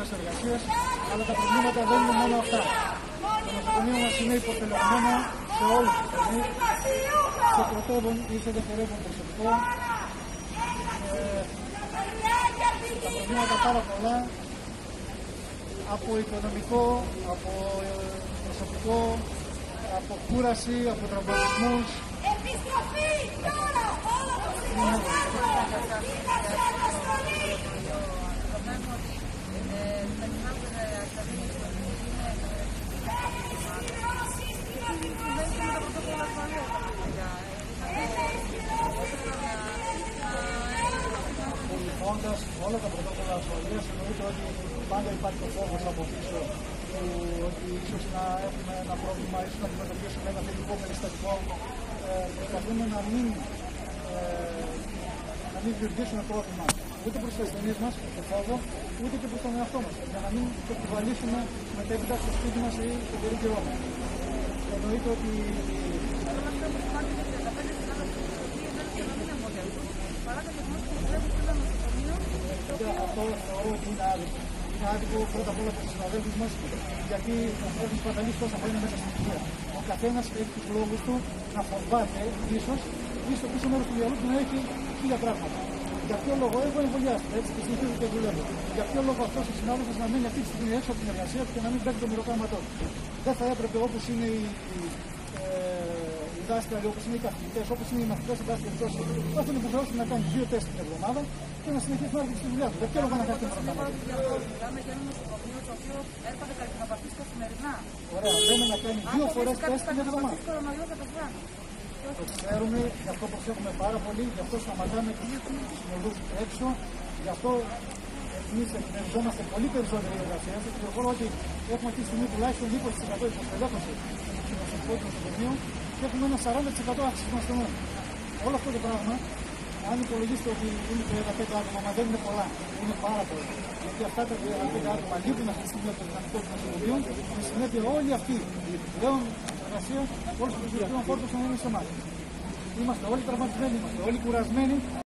θέση εργασίας, αλλά τα προβλήματα δεν είναι μόνο αυτά. Το νοσοκομείο μας είναι υποτελεσμένο σε όλους τους τομείς, σε πρωτεύον ή σε δευτερεύον προσωπικό. Ε, τα προβλήματα πάρα πολλά από οικονομικό, από ε, προσωπικό, από κούραση, από τραυματισμούς. Επιστροφή τώρα! Όλο το σύστημα είναι σε αναστολή! Ακολουθώντα όλα τα πρωτόκολλα ασφαλείας, εννοείται ότι πάντα υπάρχει το φόβος από πίσω του ότι ίσως να έχουμε ένα πρόβλημα, ίσως να αντιμετωπίσουμε ένα θετικό περιστατικό. Ε, προσπαθούμε να μην, ε, να μην δημιουργήσουμε πρόβλημα ούτε προς τις ασθενείς μας, το φόβο, ούτε και προς τον εαυτό μας. Για να μην το επιβαλήσουμε μετέπειτα στο σπίτι μας ή στον περίπτωό μας. Εννοείται ότι αυτό θεωρώ ότι είναι άδικο. Είναι άδικο πρώτα απ' όλα από του συναδέλφους μας, γιατί έχουν σπαταλήσει τόσα χρόνια μέσα στην κοινωνία. Ο καθένας έχει τους λόγους του να φοβάται, ίσως, ή στο πίσω μέρος του μυαλού του να έχει χίλια πράγματα. Για ποιο λόγο εγώ εμβολιάστηκα έτσι και συνεχίζω και δουλεύω. Για ποιο λόγο αυτός ο συνάδελφος να μένει αυτή τη στιγμή έξω από την εργασία του και να μην παίρνει το μυροκάματό του. Δεν θα έπρεπε όπως είναι η, ε, οι δάσκαλοι, όπως είναι οι καθηγητές, όπως είναι οι μαθητές σε δάσκαλοι τόσο, θα έχουν υποχρεώσει να κάνουν δύο τεστ την εβδομάδα και να συνεχίσουν να έρθουν στη δουλειά του. Δεν θέλω να κάνει τίποτα. Μιλάμε για ένα νοσοκομείο το οποίο έρχονται καρκινοπαθείς καθημερινά. Ωραία, λέμε να κάνει δύο φορές τεστ την εβδομάδα. κορονοϊό κατά βράδυ. Το ξέρουμε, γι' αυτό προσέχουμε πάρα πολύ, γι' αυτό σταματάμε του συνοδού έξω, γι' αυτό εμείς εκμεριζόμαστε πολύ περισσότερη εργασία. Σας πληροφορώ ότι έχουμε αυτή τη στιγμή τουλάχιστον 20% υποστελέχωση στο νοσοκομείο του νοσοκομείου και έχουμε ένα 40% αύξηση των ασθενών. Όλο αυτό το πράγμα, αν υπολογίσετε ότι είναι 35 άτομα, μα δεν είναι πολλά, είναι πάρα πολλά. Γιατί αυτά τα 35 άτομα λείπουν αυτή τη στιγμή από το δυναμικό του νοσοκομείου, με συνέπεια όλοι αυτοί πλέον εργασία, όλους τους διευθύνων φόρτου να είναι σε εμάς. Είμαστε όλοι τραυματισμένοι, είμαστε όλοι κουρασμένοι.